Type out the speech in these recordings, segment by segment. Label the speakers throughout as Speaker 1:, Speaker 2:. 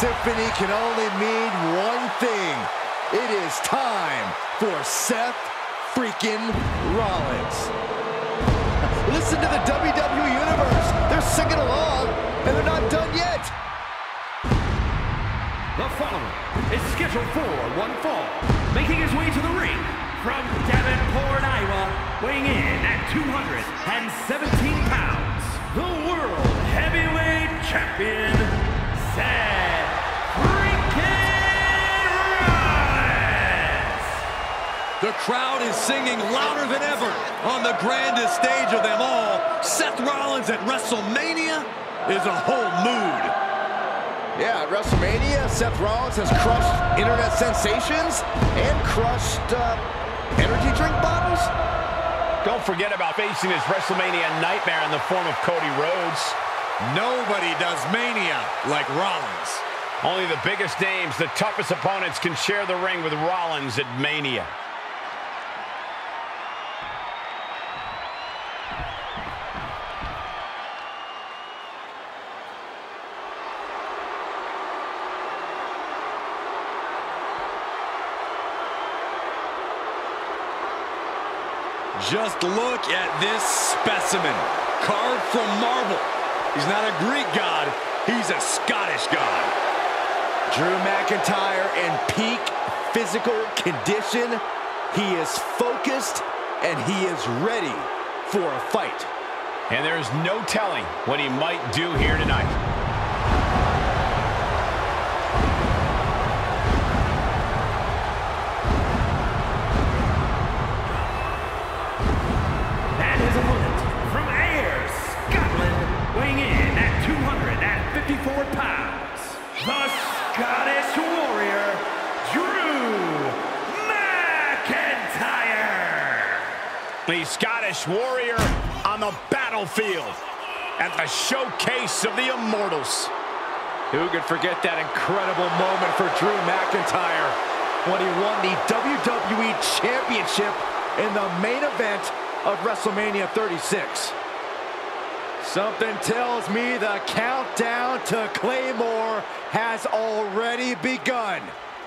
Speaker 1: symphony can only mean one thing. It is time for Seth freaking Rollins. Listen to the WWE Universe. They're singing along, and they're not done yet.
Speaker 2: The following is scheduled for one fall, making his way to the ring from Davenport, Iowa, weighing in at 217 pounds, the World Heavyweight Champion, Seth
Speaker 3: crowd is singing louder than ever on the grandest stage of them all. Seth Rollins at WrestleMania is a whole mood.
Speaker 1: Yeah, at WrestleMania, Seth Rollins has crushed internet sensations and crushed uh, energy drink bottles.
Speaker 4: Don't forget about facing his WrestleMania nightmare in the form of Cody Rhodes.
Speaker 3: Nobody does Mania like Rollins.
Speaker 4: Only the biggest names, the toughest opponents can share the ring with Rollins at Mania.
Speaker 3: Just look at this specimen, carved from marble. He's not a Greek god, he's a Scottish god.
Speaker 1: Drew McIntyre in peak physical condition. He is focused and he is ready for a fight.
Speaker 4: And there's no telling what he might do here tonight.
Speaker 2: Warrior
Speaker 4: on the battlefield at the showcase of the Immortals.
Speaker 1: Who could forget that incredible moment for Drew McIntyre when he won the WWE Championship in the main event of WrestleMania 36. Something tells me the countdown to Claymore has already begun.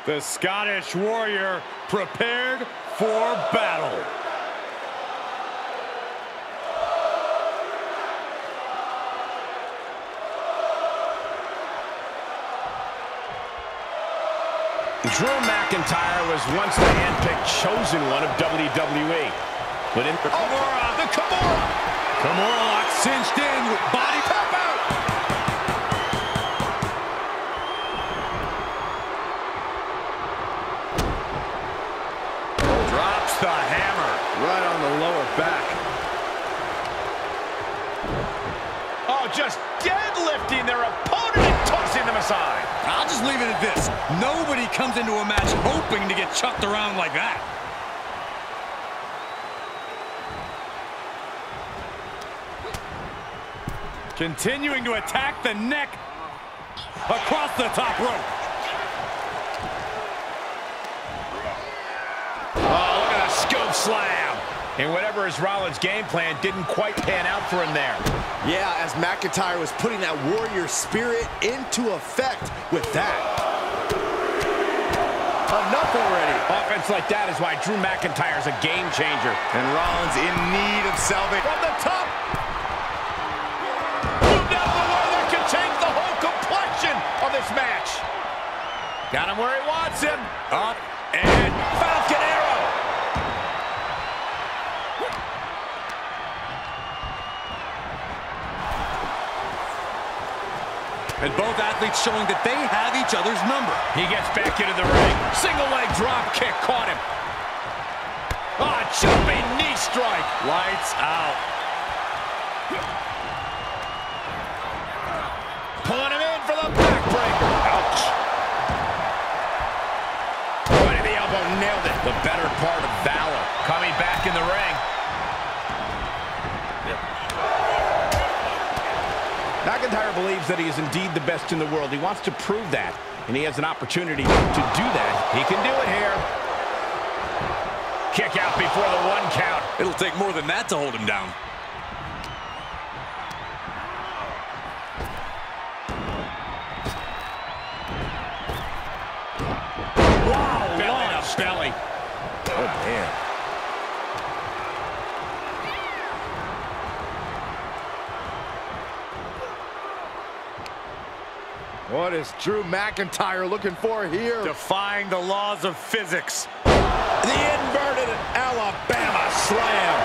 Speaker 3: The Scottish warrior prepared for battle.
Speaker 4: Drew McIntyre was once the handpicked chosen one of WWE. But in Kimura, the Kimura!
Speaker 3: Kimura lock cinched in with body tap out.
Speaker 4: Drops the hammer.
Speaker 1: Right on the lower back.
Speaker 4: Oh, just deadlifting their opponent aside.
Speaker 3: I'll just leave it at this. Nobody comes into a match hoping to get chucked around like that. Continuing to attack the neck across the top rope.
Speaker 4: Oh, look at the scoop slam. And whatever his Rollins game plan didn't quite pan out for him there.
Speaker 1: Yeah, as McIntyre was putting that warrior spirit into effect with that. Enough already.
Speaker 4: Offense like that is why Drew McIntyre is a game changer.
Speaker 3: And Rollins in need of salvation.
Speaker 4: From the top. Move down below that can change the whole complexion of this match. Got him where he wants him. Up and Falcon Arrow.
Speaker 3: And both athletes showing that they have each other's number.
Speaker 4: He gets back into the ring. Single leg drop kick caught him. Ah, jumping knee strike.
Speaker 3: Lights out.
Speaker 4: Pulling him in for the backbreaker. Ouch. Right the elbow, nailed it. The better part of Valor. Coming back in the ring. believes that he is indeed the best in the world. He wants to prove that, and he has an opportunity to do that. He can do it here. Kick out before the one count.
Speaker 3: It'll take more than that to hold him down. Wow, belly belly. Oh, man.
Speaker 1: What is Drew McIntyre looking for here?
Speaker 4: Defying the laws of physics. The inverted Alabama slam.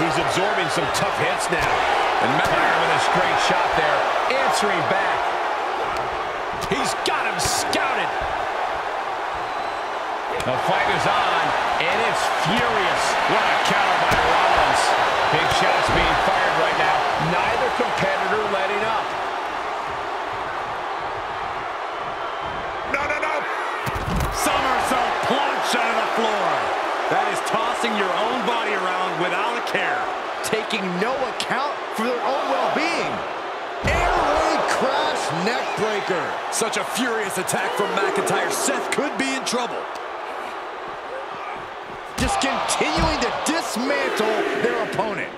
Speaker 4: He's absorbing some tough hits now. And McIntyre with a straight shot there, answering back. He's got him scouted. The fight is on, and it's furious. What a counter by Rollins. Big shots being fired right now. Neither competitor letting up. No, no, no. Somersault plunge onto the floor. That is tossing your own body around without a care.
Speaker 1: Taking no account for their own well-being. Air raid crash neck breaker.
Speaker 3: Attack from McIntyre. Seth could be in trouble.
Speaker 1: Just continuing to dismantle their opponent.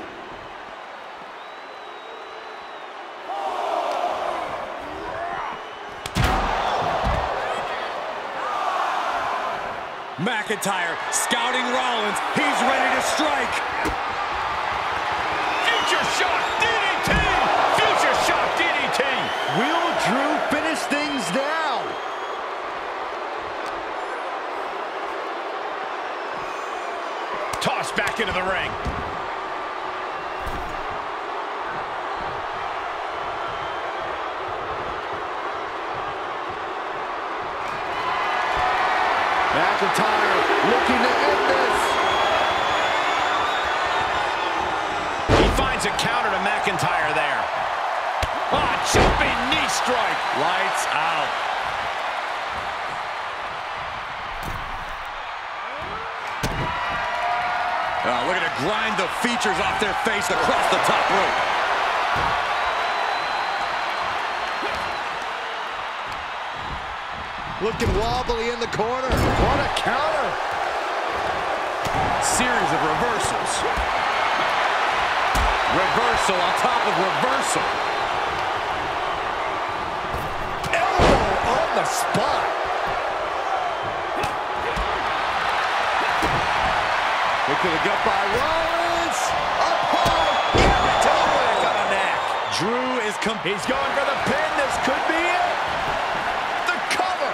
Speaker 3: McIntyre scouting Rollins. He's ready to strike.
Speaker 4: Future Shock DDT! Future Shock DDT!
Speaker 1: Will Drew finish things now?
Speaker 4: Tossed back into the ring.
Speaker 1: McIntyre looking to end this.
Speaker 4: He finds a counter to McIntyre there. Ah, jumping knee strike. Lights out.
Speaker 3: Oh, look at it grind the features off their face across the top rope.
Speaker 1: Looking wobbly in the corner. What a counter.
Speaker 3: Series of reversals. Reversal on top of reversal.
Speaker 1: Elbow on the spot. At the gut by Rollins. Up high.
Speaker 4: Back on the neck.
Speaker 3: Drew is com
Speaker 4: He's going for the pin. This could be it. The cover.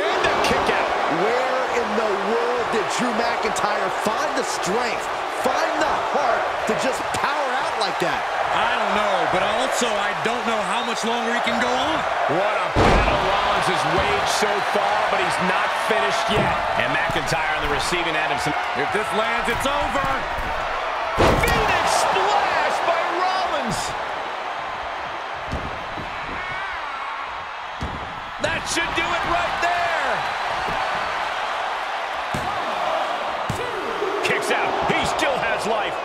Speaker 4: And the kick out.
Speaker 1: Where in the world did Drew McIntyre find the strength, find the heart to just power like that?
Speaker 3: I don't know, but also I don't know how much longer he can go on.
Speaker 4: What a battle Rollins has waged so far, but he's not finished yet. And McIntyre on the receiving end of some...
Speaker 3: If this lands, it's over.
Speaker 4: Phoenix splash by Rollins. That should do it right there.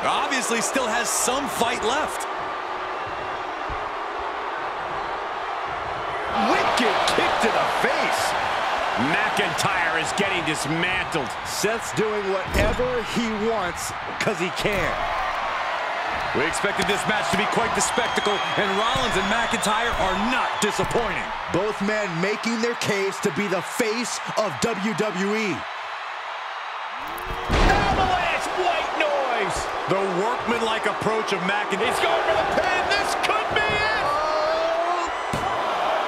Speaker 3: Obviously still has some fight left.
Speaker 1: Wicked kick to the face.
Speaker 4: McIntyre is getting dismantled.
Speaker 1: Seth's doing whatever he wants because he can.
Speaker 3: We expected this match to be quite the spectacle, and Rollins and McIntyre are not disappointing.
Speaker 1: Both men making their case to be the face of. WWE.
Speaker 4: Noise.
Speaker 3: The workmanlike approach of McIntyre.
Speaker 4: He's going for the pin. This could be it.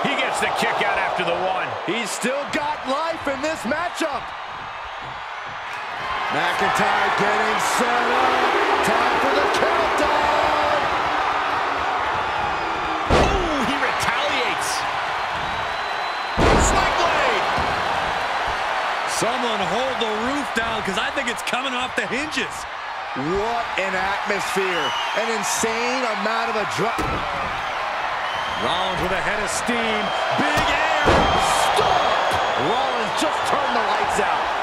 Speaker 4: He gets the kick out after the one.
Speaker 1: He's still got life in this matchup. McIntyre getting set up. Time for the countdown.
Speaker 4: Ooh, he retaliates. Sling.
Speaker 3: Someone hold the roof down, because I think it's coming off the hinges.
Speaker 1: What an atmosphere. An insane amount of adrenaline.
Speaker 3: Rollins with a head of steam. Big air.
Speaker 1: Stop! Rollins just turned the lights out.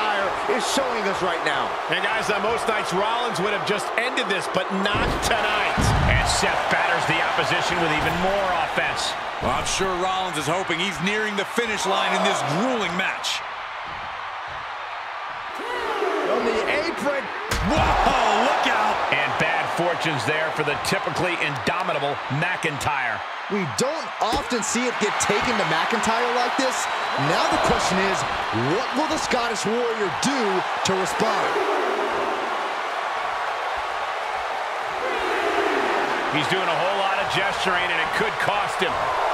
Speaker 1: McIntyre is showing us right now.
Speaker 4: And guys, on most nights, Rollins would have just ended this, but not tonight. And Seth batters the opposition with even more offense.
Speaker 3: Well, I'm sure Rollins is hoping he's nearing the finish line in this grueling match.
Speaker 1: On the apron,
Speaker 3: Whoa, look out.
Speaker 4: And bad fortunes there for the typically indomitable McIntyre.
Speaker 1: We don't often see it get taken to McIntyre like this. Now the question is, what will the Scottish Warrior do to respond?
Speaker 4: He's doing a whole lot of gesturing, and it could cost him.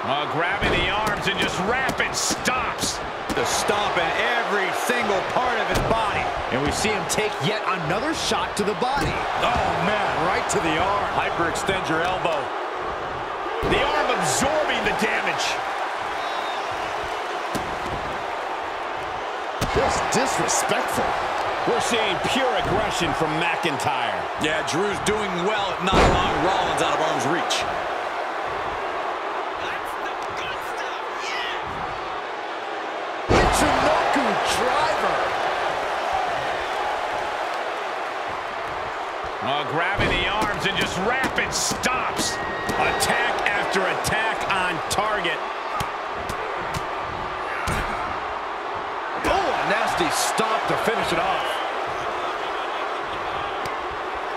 Speaker 4: Uh, grabbing the arms and just rapid stops.
Speaker 3: The stomp in every single part of his body.
Speaker 1: And we see him take yet another shot to the body.
Speaker 4: Oh, man, right to the arm.
Speaker 3: Hyperextend your elbow.
Speaker 4: The arm absorbing the damage.
Speaker 1: Just disrespectful.
Speaker 4: We're seeing pure aggression from McIntyre.
Speaker 3: Yeah, Drew's doing well at not allowing Rollins out of arm's reach.
Speaker 4: Uh, grabbing the arms and just rapid stops. Attack after attack on target.
Speaker 1: Oh, a nasty stop to finish it off.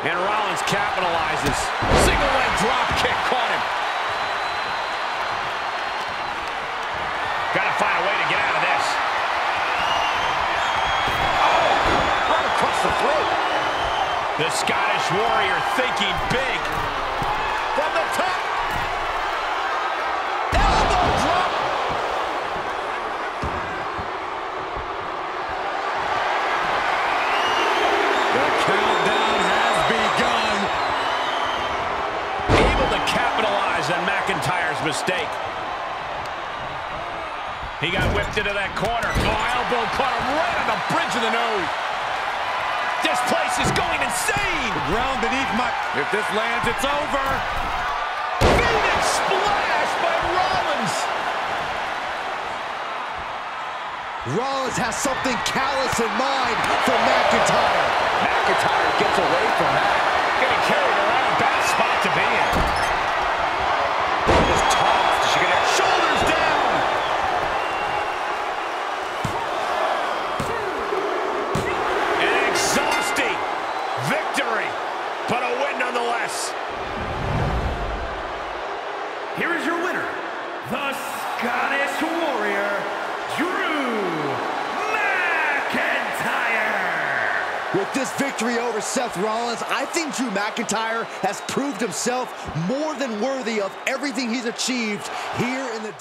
Speaker 4: And Rollins capitalizes. Single leg drop kick caught him. Got to find a way to get out of this.
Speaker 1: Oh, right across the throat.
Speaker 4: The Scottish Warrior thinking big.
Speaker 1: From the top. Elbow drop.
Speaker 3: The countdown has begun.
Speaker 4: Able to capitalize on McIntyre's mistake. He got whipped into that corner. Oh, elbow caught him right on the bridge of the nose. This place is going insane.
Speaker 3: Ground beneath my... If this lands, it's over.
Speaker 4: Phoenix splash by Rollins.
Speaker 1: Rollins has something callous in mind for McIntyre. McIntyre gets away from that.
Speaker 4: Getting carried around, bad spot to be in.
Speaker 1: Victory over Seth Rollins, I think Drew McIntyre has proved himself more than worthy of everything he's achieved here in the